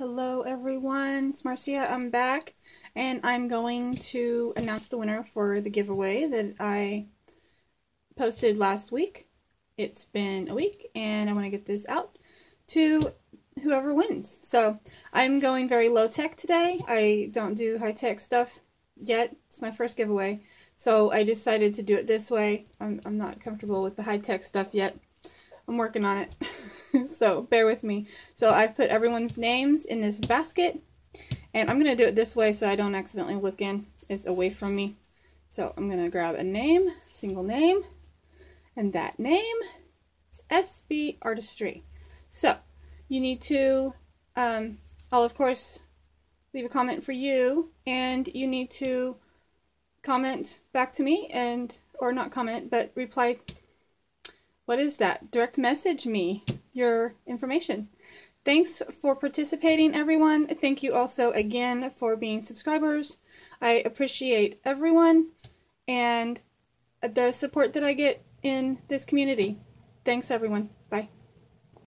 Hello everyone, it's Marcia. I'm back and I'm going to announce the winner for the giveaway that I posted last week. It's been a week and I want to get this out to whoever wins. So I'm going very low tech today. I don't do high tech stuff yet. It's my first giveaway. So I decided to do it this way. I'm, I'm not comfortable with the high tech stuff yet. I'm working on it. so bear with me. So I've put everyone's names in this basket. And I'm going to do it this way so I don't accidentally look in. It's away from me. So I'm going to grab a name, single name, and that name is SB Artistry. So you need to, um, I'll of course leave a comment for you, and you need to comment back to me, and or not comment, but reply. What is that? Direct message me your information. Thanks for participating, everyone. Thank you also again for being subscribers. I appreciate everyone and the support that I get in this community. Thanks, everyone. Bye.